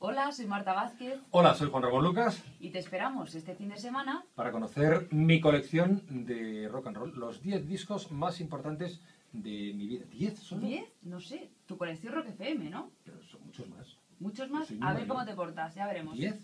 Hola, soy Marta Vázquez Hola, soy Juan Ramón Lucas y te esperamos este fin de semana. para conocer mi colección de rock and roll, los 10 discos más importantes de mi vida. ¿10 solo? ¿Diez? No sé, tu colección Rock FM, ¿no? Pero son muchos más. ¿Muchos más? A ver cómo te portas, ya veremos. ¿10?